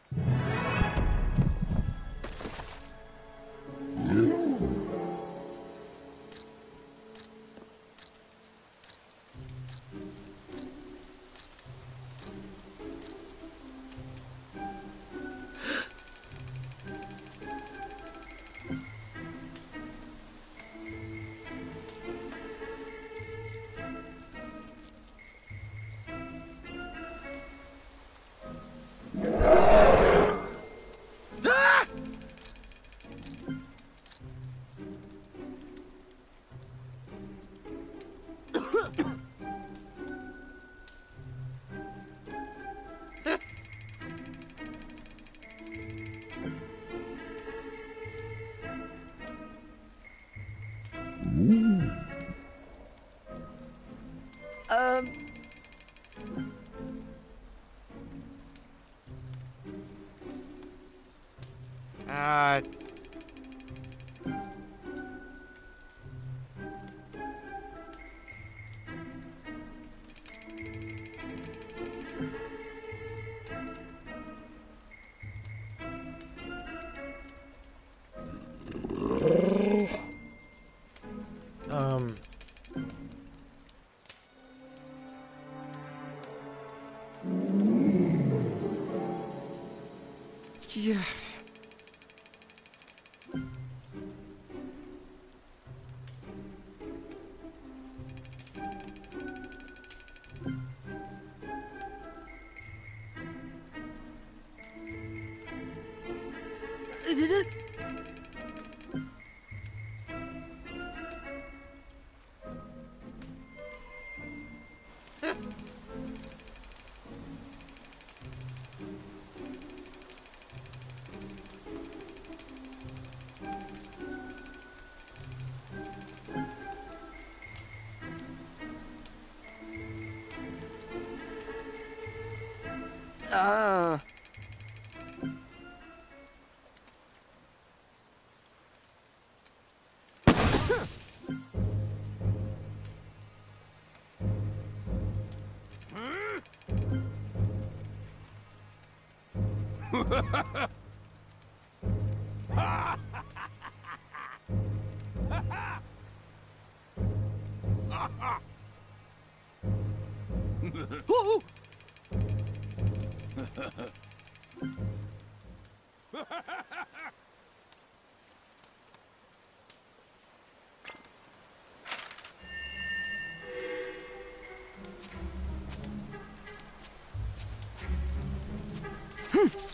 Yeah. Yeah. Uh. Woo-hoo! Woohoo!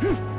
嗯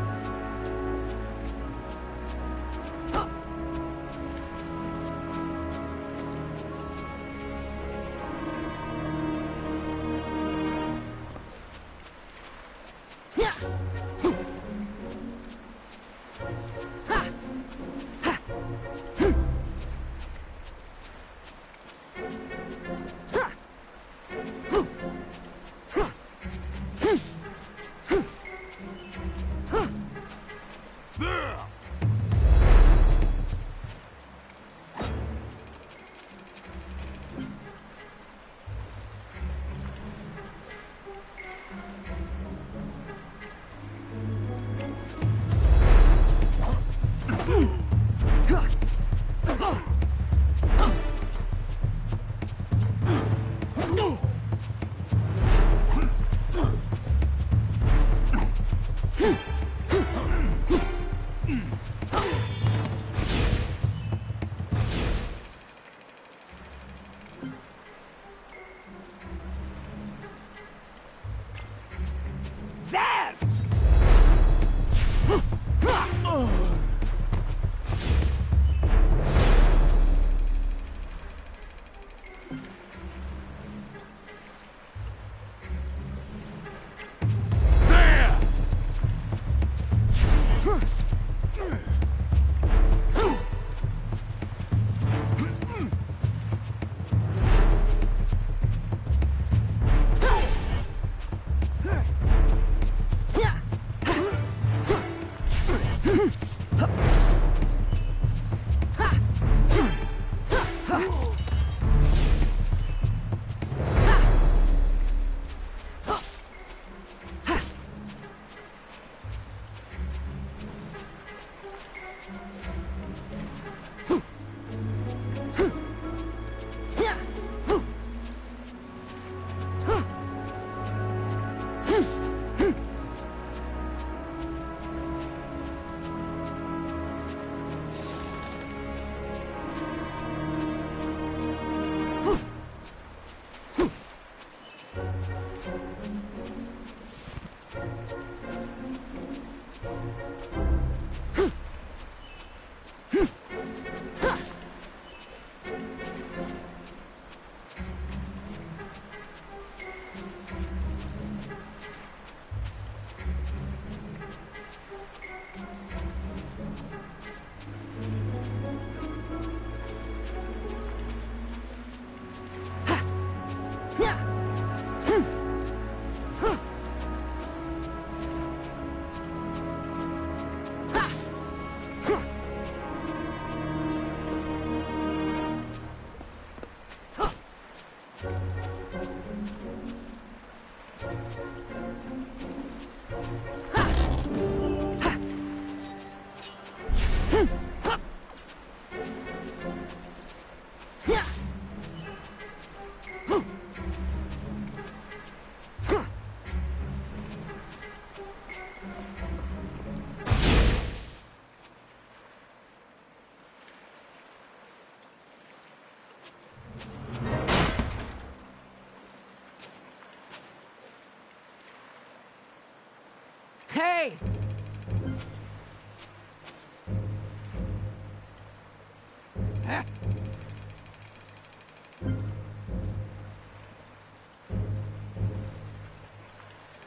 Hey!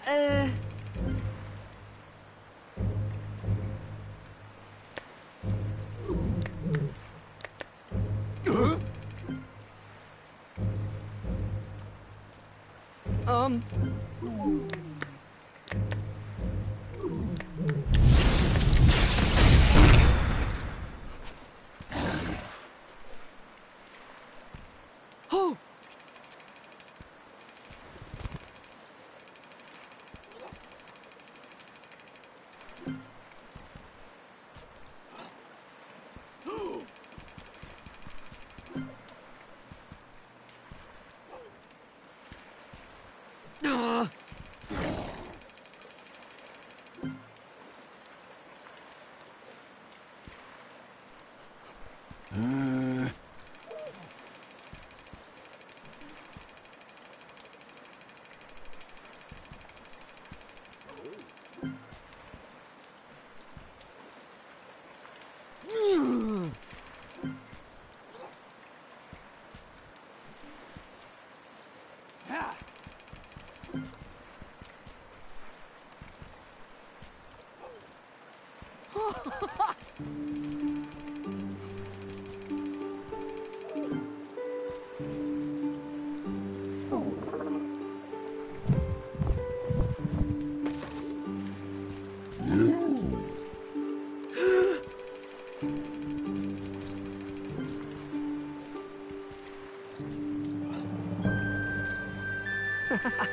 Uh... Um... よ。哈 哈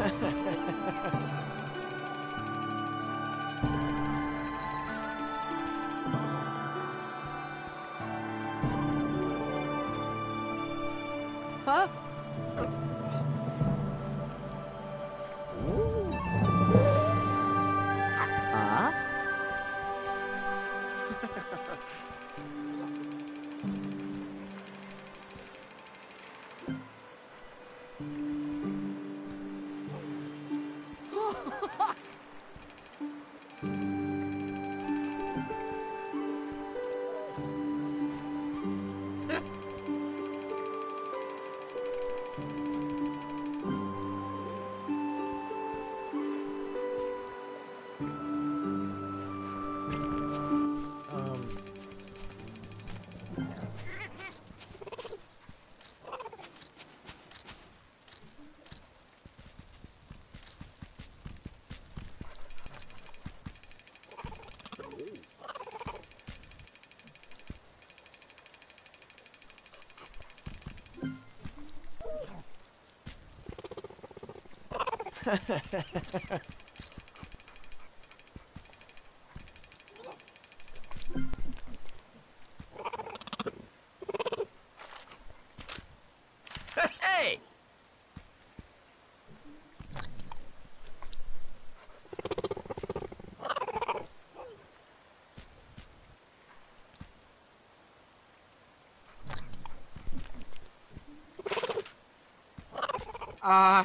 okay. Huh? Huh? Um. Hey! Uh.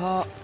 Ha.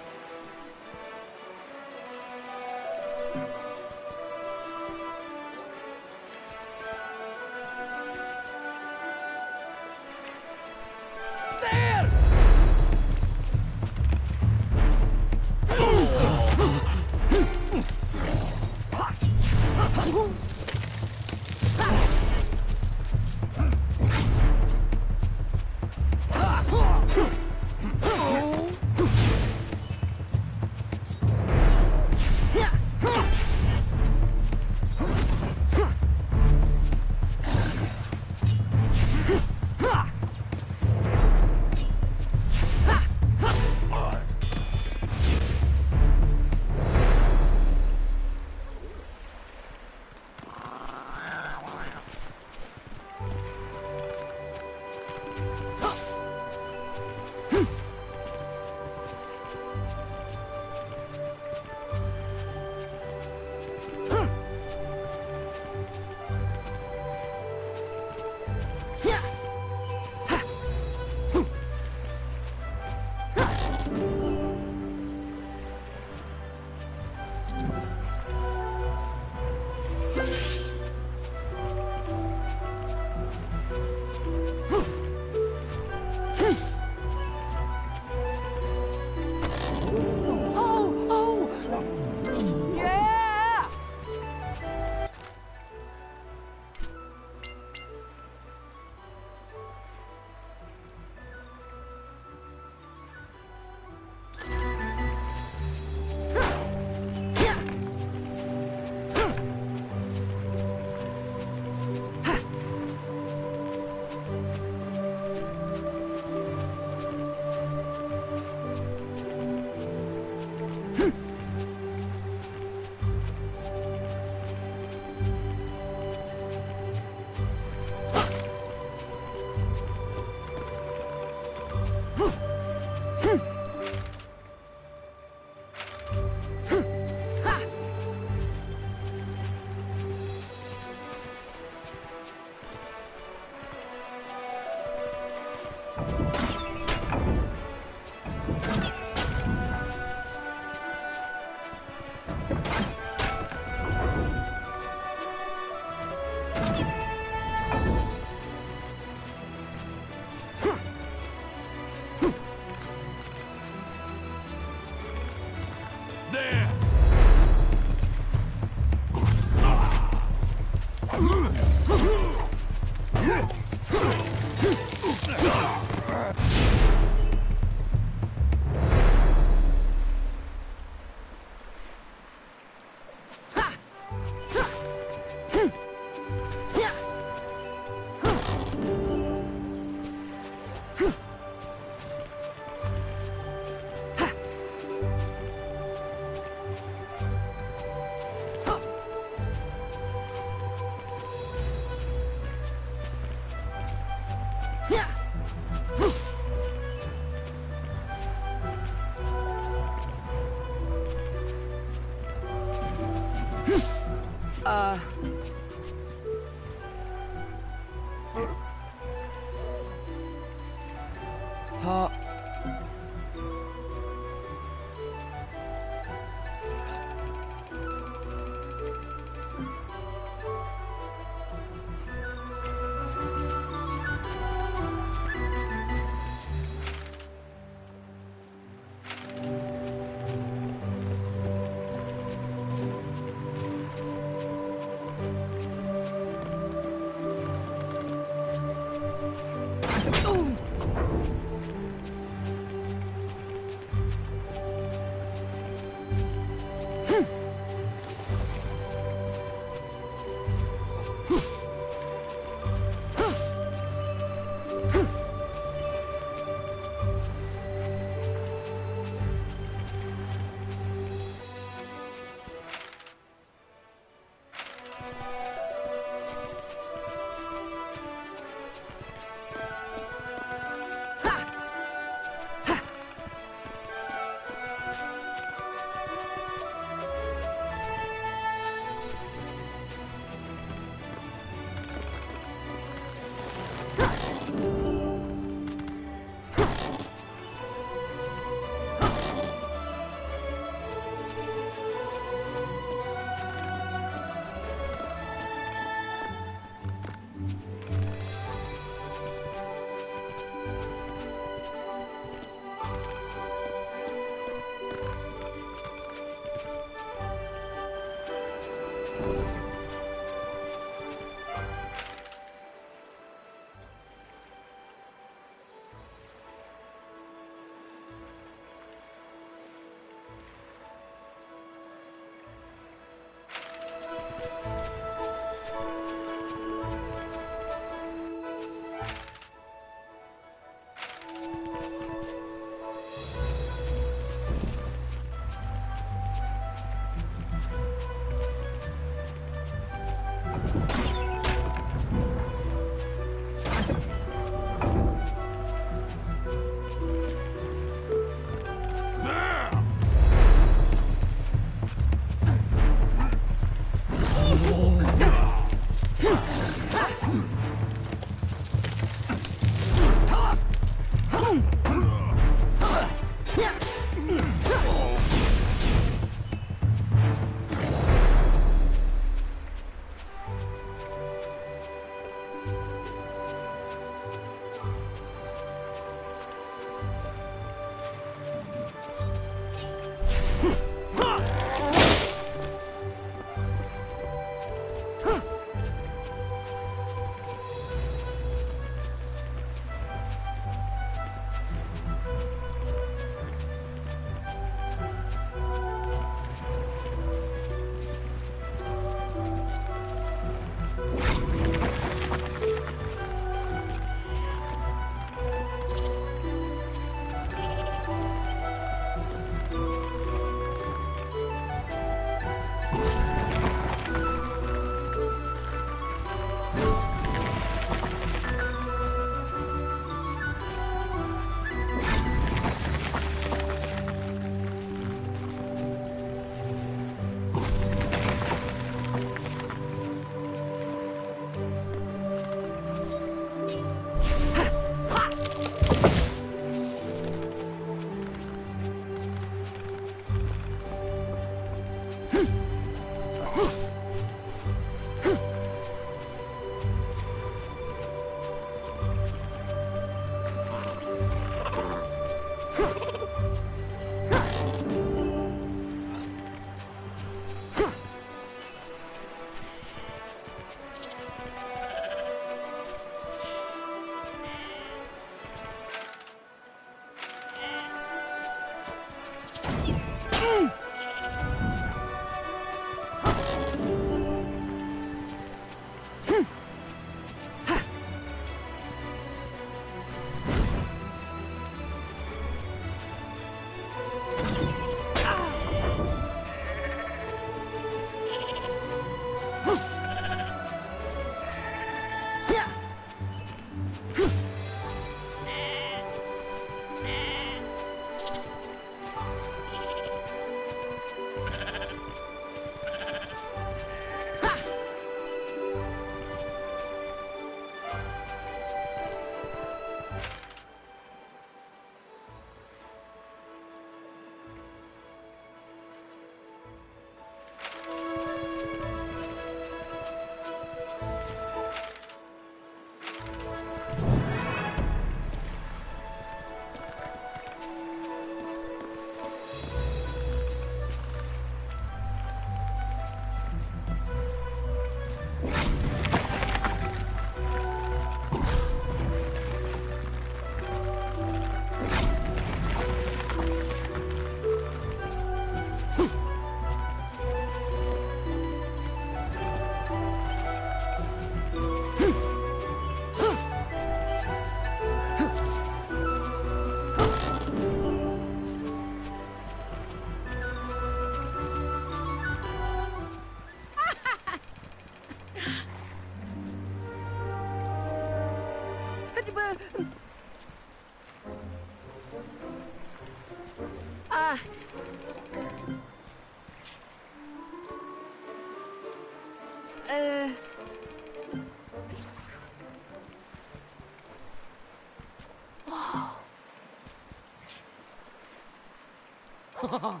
Oh,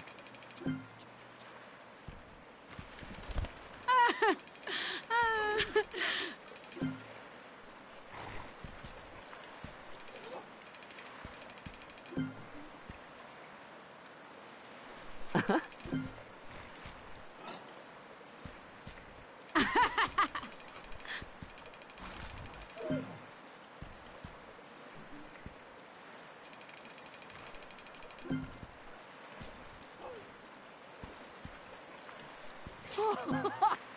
Bye!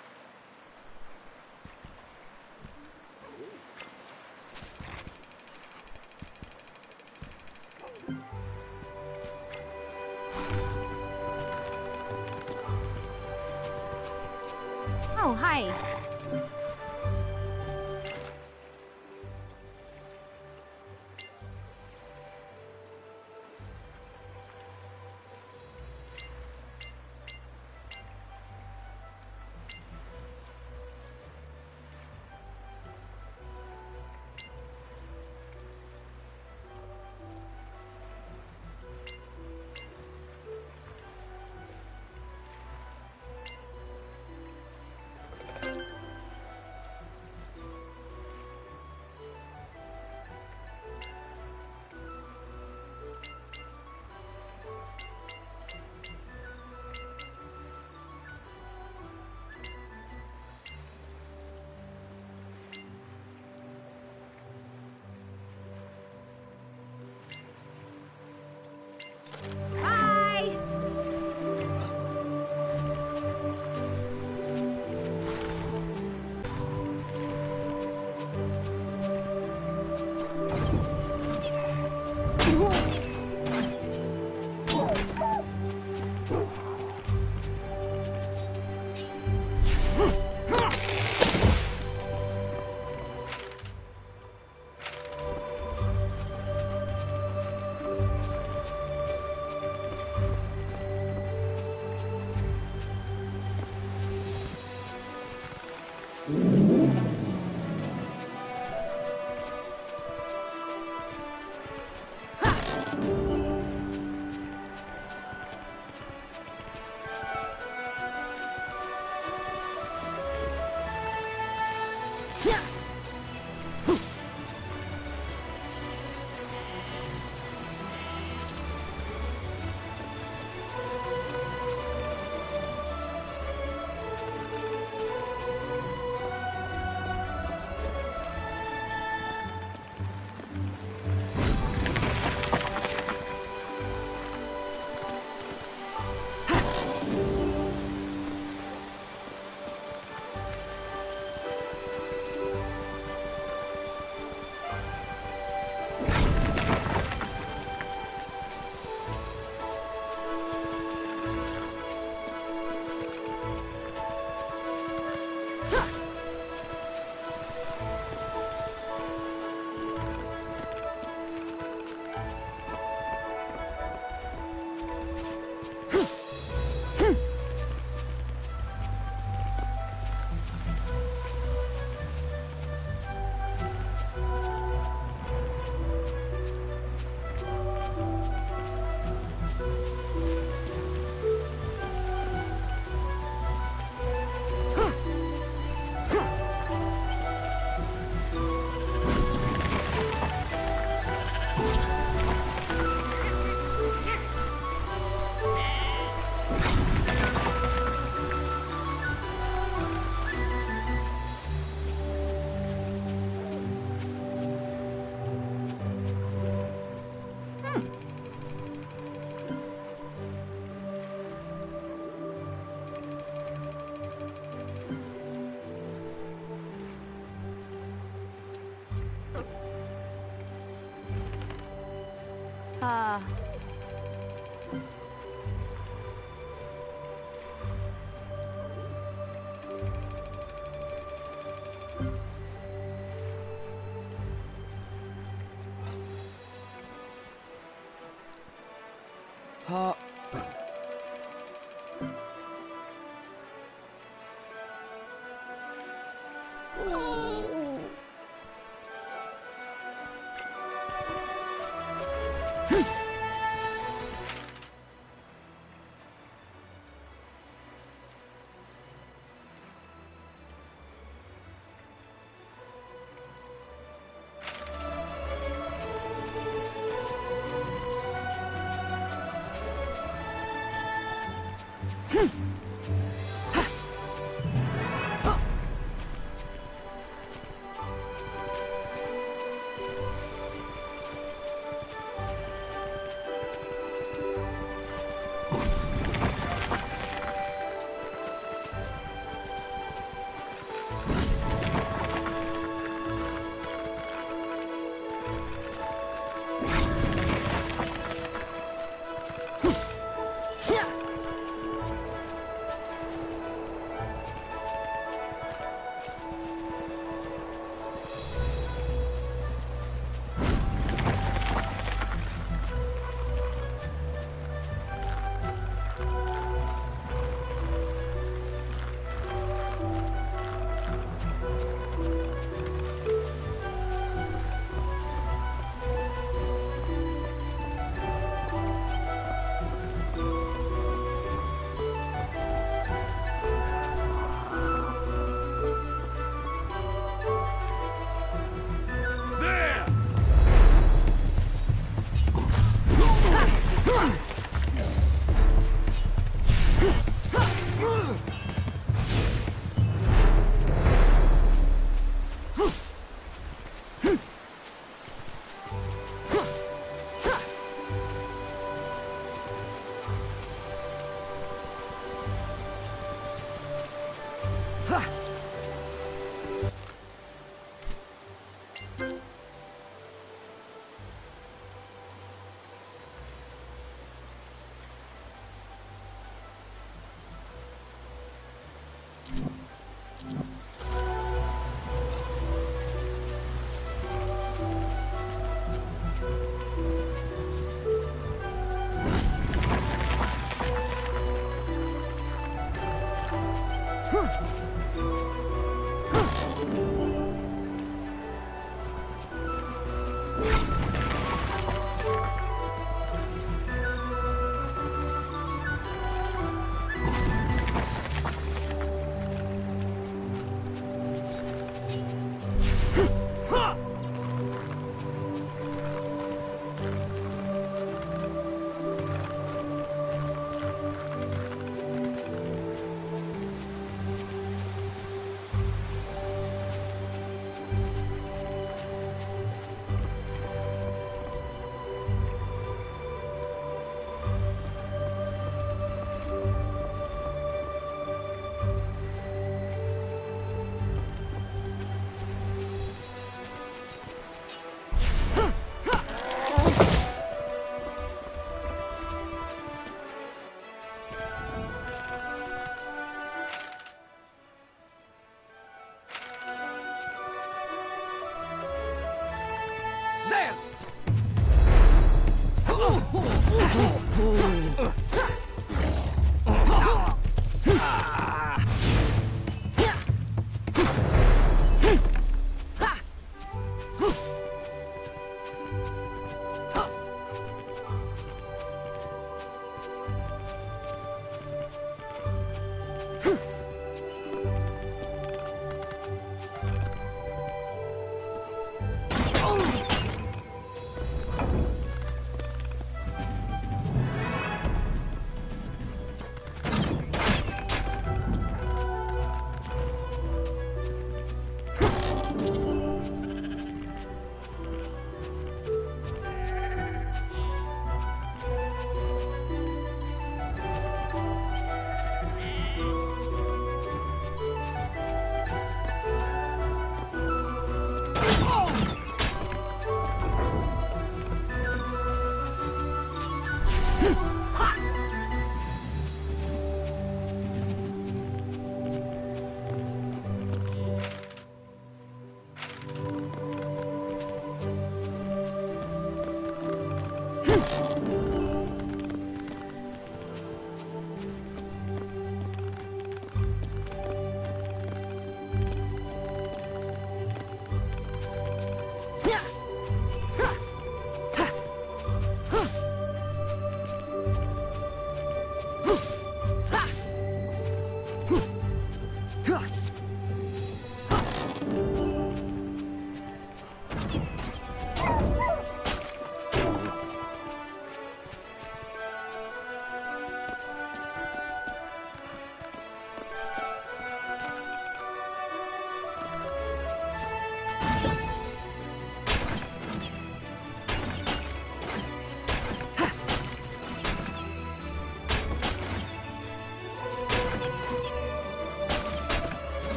Uh,